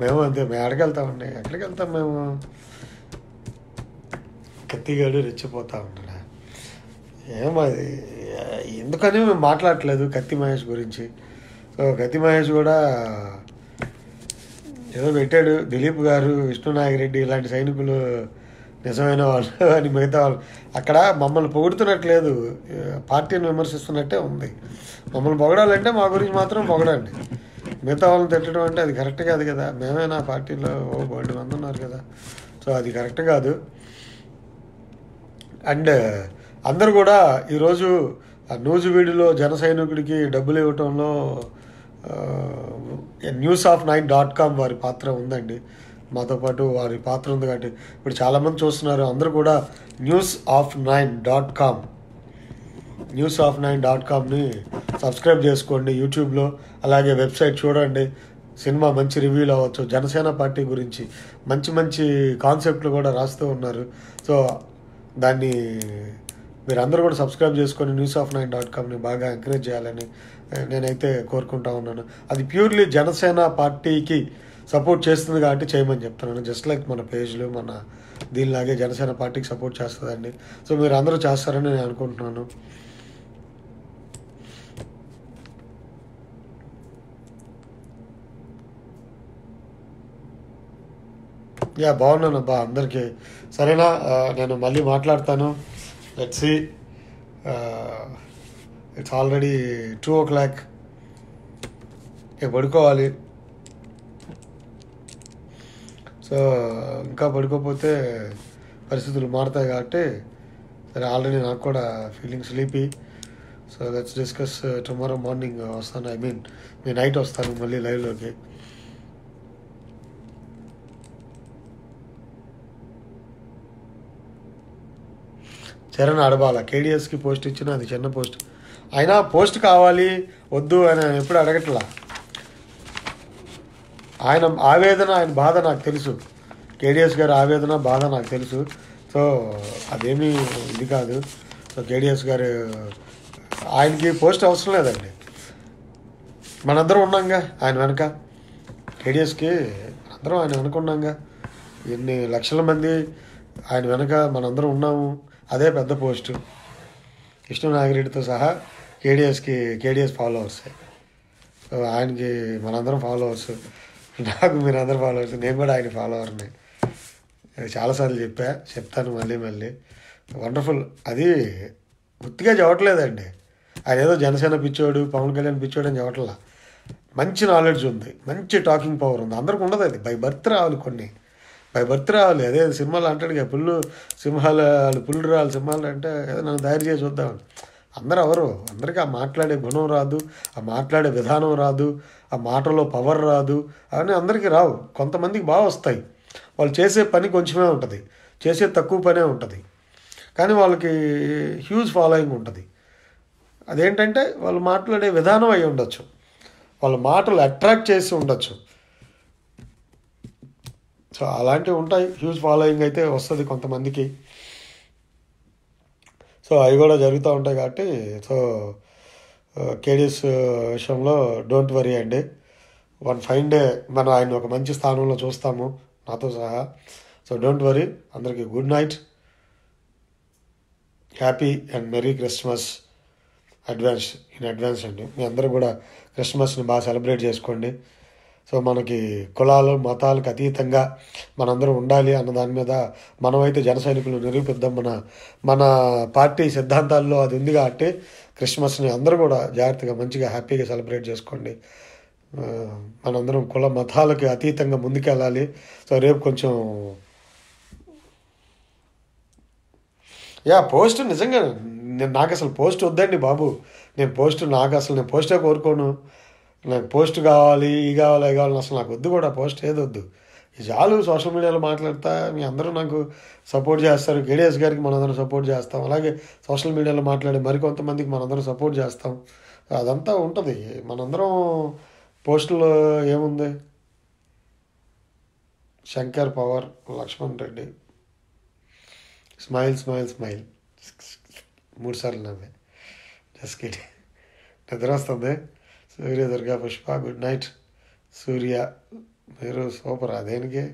మేము అంతే మేము ఎక్కడికి వెళ్తామండి? ఎక్కడికి వెళ్తాం మేము? కత్తిగాడు రెచ్చిపోతా ఉంటాడా ఏమది ఎందుకని మేము మాట్లాడట్లేదు కత్తి మహేష్ గురించి. సో కత్తి మహేష్ కూడా ఏదో పెట్టాడు దిలీప్ గారు విష్ణునాయక్ రెడ్డి ఇలాంటి సైనికులు నిజమైన వాళ్ళు అని మిగతా వాళ్ళు. అక్కడ మమ్మల్ని పొగుడుతున్నట్లేదు పార్టీని విమర్శిస్తున్నట్టే ఉంది. మమ్మల్ని పొగడాలంటే మా గురించి మాత్రం పొగడండి. మిగతా వాళ్ళని తిట్టడం అంటే అది కరెక్ట్ కాదు కదా. మేమే నా పార్టీలో ఓ బోల్డ్ మంది ఉన్నారు కదా. సో అది కరెక్ట్ కాదు. అండ్ అందరూ కూడా ఈరోజు ఆ జన సైనికుడికి డబ్బులు ఇవ్వటంలో news of nine dot com వారి పాత్ర ఉందండి. మాతో పాటు వారి పాత్ర ఉంది కాబట్టి ఇప్పుడు చాలామంది చూస్తున్నారు. అందరూ కూడా news of nine dot com news of nine dot కామ్ని subscribe చేసుకోండి యూట్యూబ్లో. అలాగే వెబ్సైట్ చూడండి. సినిమా మంచి రివ్యూలు అవ్వచ్చు. జనసేన పార్టీ గురించి మంచి మంచి కాన్సెప్ట్లు కూడా రాస్తూ ఉన్నారు. సో దాన్ని మీరు అందరూ కూడా సబ్స్క్రైబ్ చేసుకొని న్యూస్ ఆఫ్ నైన్ డాట్ కామ్ని బాగా ఎంకరేజ్ చేయాలని నేనైతే కోరుకుంటా ఉన్నాను. అది ప్యూర్లీ జనసేన పార్టీకి సపోర్ట్ చేస్తుంది కాబట్టి చేయమని చెప్తున్నాను. జస్ట్ లైక్ మన పేజ్లు మన దీనిలాగే జనసేన పార్టీకి సపోర్ట్ చేస్తుందండి. సో మీరు అందరూ చేస్తారని నేను అనుకుంటున్నాను. యా బాగున్నాను అబ్బా అందరికీ. సరేనా? నేను మళ్ళీ మాట్లాడతాను. Let see it's already two o'clock ఇక పడుకోవాలి. సో ఇంకా పడుకోపోతే పరిస్థితులు మారుతాయి కాబట్టి సరే ఆల్రెడీ నాకు కూడా feeling sleepy so let's discuss tomorrow morning వస్తాను. ఐ మీన్ నేను నైట్ వస్తాను మళ్ళీ లైవ్లోకి చరణ్ అడబాల కేడిఎస్కి పోస్ట్ ఇచ్చిన అది చిన్న పోస్ట్. అయినా పోస్ట్ కావాలి వద్దు అని ఎప్పుడు అడగట్లా? ఆయన ఆవేదన ఆయన బాధ నాకు తెలుసు. కేడిఎస్ గారి ఆవేదన బాధ నాకు తెలుసు. సో అదేమీ ఇది కాదు. సో కేడిఎస్ గారు ఆయనకి పోస్ట్ అవసరం లేదండి. మనందరం ఉన్నాంగా ఆయన వెనక. కేడిఎస్కి అందరం ఆయన వెనక ఉన్నాంగా. ఎన్ని లక్షల మంది ఆయన వెనక మనందరం ఉన్నాము. అదే పెద్ద పోస్టు. విష్ణు నాగిరెడ్డితో సహా కేడిఎస్కి కేడిఎస్ ఫాలోవర్స్ ఆయనకి మనందరం ఫాలోవర్స్ నాకు మీరందరూ ఫాలోవర్స్ నేను కూడా ఆయన ఫాలోవర్ని చాలాసార్లు చెప్పా. చెప్తాను మళ్ళీ మళ్ళీ. వండర్ఫుల్ అది గుర్తుగా చెప్పట్లేదండి. ఆయన ఏదో జనసేన పిచ్చోడు పవన్ కళ్యాణ్ పిచ్చోడు అని చెప్పట్లా. మంచి నాలెడ్జ్ ఉంది. మంచి టాకింగ్ పవర్ ఉంది. అందరికి ఉండదు అది. బై బర్త్ రావాలి కొన్ని. అవి భర్త రావాలి. అదే సినిమాలు అంటాడు కదా పుల్లు సింహాలు వాళ్ళు పుల్లు రావాలి సింహాలు అంటే ఏదో నన్ను తయారు చేసి చూద్దామని. అందరూ ఎవరు? అందరికీ ఆ మాట్లాడే గుణం రాదు ఆ మాట్లాడే విధానం రాదు ఆ మాటలో పవర్ రాదు అవన్నీ అందరికీ రావు. కొంతమందికి బాగా వస్తాయి. వాళ్ళు చేసే పని కొంచెమే ఉంటుంది చేసే తక్కువ పనే ఉంటుంది. కానీ వాళ్ళకి హ్యూజ్ ఫాలోయింగ్ ఉంటుంది. అదేంటంటే వాళ్ళు మాట్లాడే విధానం అయి ఉండొచ్చు. వాళ్ళ మాటలు అట్రాక్ట్ చేసి ఉండొచ్చు. సో అలాంటివి ఉంటాయి. హ్యూజ్ ఫాలోయింగ్ అయితే వస్తుంది కొంతమందికి. సో అవి కూడా జరుగుతూ ఉంటాయి కాబట్టి సో కేడీఎస్ విషయంలో డోంట్ వరీ అండి. వన్ ఫైన్ డే మనం ఆయన ఒక మంచి స్థానంలో చూస్తాము నాతో సహా. సో డోంట్ వరీ అందరికీ good night happy and merry Christmas advance in advance అండి. మీ అందరూ కూడా క్రిస్మస్ని బాగా సెలబ్రేట్ చేసుకోండి. సో మనకి కులాలు మతాలకు అతీతంగా మనందరం ఉండాలి అన్న దాని మీద మనమైతే జన సైనికులు నిరూపిద్దాం. మన మన పార్టీ సిద్ధాంతాల్లో అది ఉంది కాబట్టి క్రిస్మస్ని అందరూ కూడా జాగ్రత్తగా మంచిగా హ్యాపీగా సెలబ్రేట్ చేసుకోండి. మనందరం కుల మతాలకి అతీతంగా ముందుకెళ్ళాలి. సో రేపు కొంచెం యా పోస్ట్ నిజంగా నేను నాకు అసలు పోస్ట్ వద్దండి బాబు. నేను పోస్ట్ నాకు అసలు నేను పోస్టే కోరుకోను. నాకు పోస్ట్ కావాలి ఈ కావాలి ఈ కావాలి అసలు నాకు వద్దు కూడా పోస్ట్ ఏది వద్దు. చాలు సోషల్ మీడియాలో మాట్లాడతా మీ అందరూ నాకు సపోర్ట్ చేస్తారు. కేడిఎస్ గారికి మనందరం సపోర్ట్ చేస్తాం. అలాగే సోషల్ మీడియాలో మాట్లాడే మరికొంతమందికి మనందరం సపోర్ట్ చేస్తాం. అదంతా ఉంటుంది. మనందరం పోస్టులో ఏముంది? Shankar power Lakshman Reddy. Smile smile smile. మూడు సార్లు నవ్వే. జస్ట్ కిడ్ నిద్ర వస్తుంది. సూర్య దుర్గా పుష్ప గుడ్ నైట్ సూర్య మీరు సూపర్ దేనికి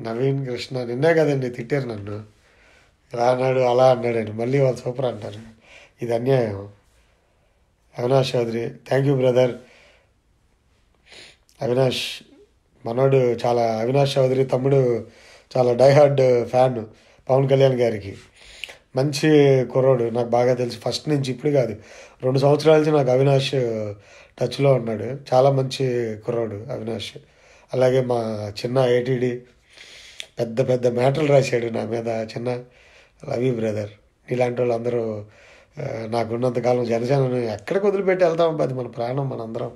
నవీన్ కృష్ణ నిన్నే కదండి తిట్టారు నన్ను ఇలా అన్నాడు అలా అన్నాడని మళ్ళీ వాళ్ళు సూపర్ అంటారు ఇది అన్యాయం Avinash Chowdary thank you brother Avinash మనోడు చాలా అవినాష్ చౌదరి తమ్ముడు చాలా డైహార్డ్ ఫ్యాన్ పవన్ కళ్యాణ్ గారికి మంచి కుర్రాడు నాకు బాగా తెలుసు. ఫస్ట్ నుంచి ఇప్పుడు కాదు. రెండు సంవత్సరాల నుంచి నాకు అవినాష్ టచ్లో ఉన్నాడు. చాలా మంచి కుర్రాడు అవినాష్. అలాగే మా చిన్న ఏటీడీ పెద్ద పెద్ద మ్యాటర్లు రాశాడు నా మీద చిన్న లవ్ యూ బ్రదర్. ఇలాంటి వాళ్ళు అందరూ నాకున్నంతకాలం జనసేనను ఎక్కడికి వదిలిపెట్టి వెళ్తాం. అది మన ప్రాణం మనందరం.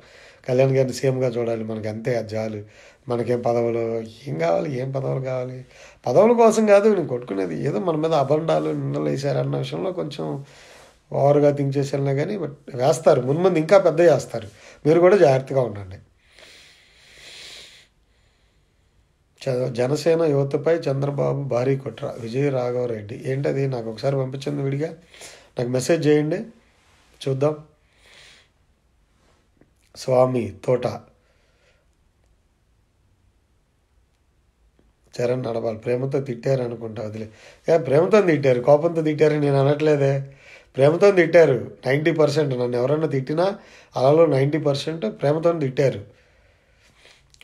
కళ్యాణ్ గారిని సీఎంగా చూడాలి. మనకి అంతే అది మనకేం పదవులు ఏం కావాలి ఏం పదవులు కావాలి? పదవుల కోసం కాదు నేను కొట్టుకునేది. ఏదో మన మీద అభండాలు నిందలు వేసారన్న విషయంలో కొంచెం ఓవర్గా థింక్ చేసేలా కానీ బట్ వేస్తారు. మున్ముందు ఇంకా పెద్ద చేస్తారు. మీరు కూడా జాగ్రత్తగా ఉండండి. జనసేన యువతపై చంద్రబాబు భారీ కుట్ర. విజయ్ రాఘవరెడ్డి. ఏంటది? నాకు ఒకసారి పంపించింది విడిగా. నాకు మెసేజ్ చేయండి. చూద్దాం. స్వామి తోట. చరణ్ నడవాలి. ప్రేమతో తిట్టారు అనుకుంటా వదిలే. ఏ ప్రేమతో తిట్టారు? కోపంతో తిట్టారు? నేను అనట్లేదే. ప్రేమతో తిట్టారు. నైంటీ పర్సెంట్ నన్ను ఎవరన్నా తిట్టినా అలలో నైంటీ పర్సెంట్ ప్రేమతో తిట్టారు.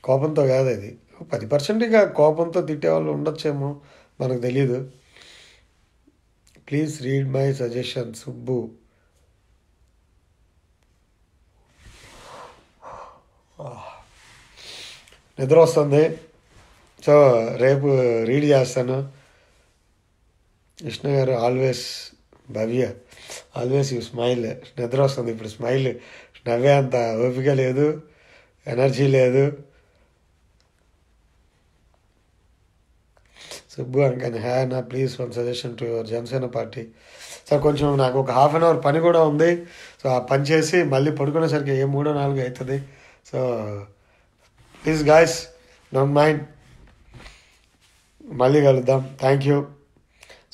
కోపంతో కాదు అది. పది పర్సెంట్ ఇక కోపంతో తిట్టే వాళ్ళు ఉండొచ్చేమో మనకు తెలియదు please read my suggestion Subbu. నిద్ర వస్తుంది సో రేపు రీడ్ చేస్తాను. విష్ణు గారు always Bhavya always you smile నిద్ర వస్తుంది ఇప్పుడు స్మైల్ నవ్వే అంత ఓపిక లేదు ఎనర్జీ లేదు. సుబ్బు అంకన్ హ్యా నా please one suggestion to your Janasena party. Sir కొంచెం నాకు ఒక హాఫ్ అన్ అవర్ పని కూడా ఉంది. సో ఆ పని చేసి మళ్ళీ పడుకునేసరికి ఏ మూడో నాలుగు అవుతుంది? So please guys don't mind మళ్ళీ కలుద్దాం. థ్యాంక్ యూ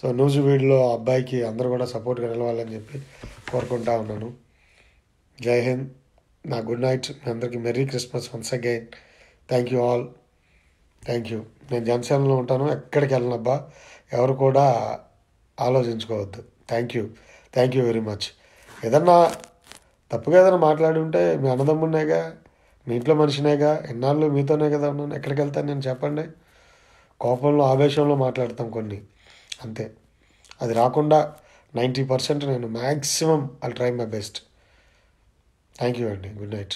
సో న్యూస్ వీడియోలో ఆ అబ్బాయికి అందరూ కూడా సపోర్ట్గా నిలవాలని చెప్పి కోరుకుంటా ఉన్నాను. జై హింద్. నా గుడ్ నైట్. మీ అందరికీ merry Christmas once again thank you all thank you నేను జనసేనలో ఉంటాను. ఎక్కడికి వెళ్ళనబ్బా? ఎవరు కూడా ఆలోచించుకోవద్దు. Thank you thank you very much ఏదన్నా తప్పుగా ఏదైనా మాట్లాడి ఉంటే మీ అన్నదమ్మున్నాయిగా మీ ఇంట్లో మనిషినేగా ఎన్నాళ్ళు మీతోనే కదా ఉన్నాను ఎక్కడికి వెళ్తాను నేను చెప్పండి. కోపంలో ఆవేశంలో మాట్లాడతాం కొన్ని అంతే. అది రాకుండా నైంటీ పర్సెంట్ నేను maximum I try my best. Thank you అండి. Good night.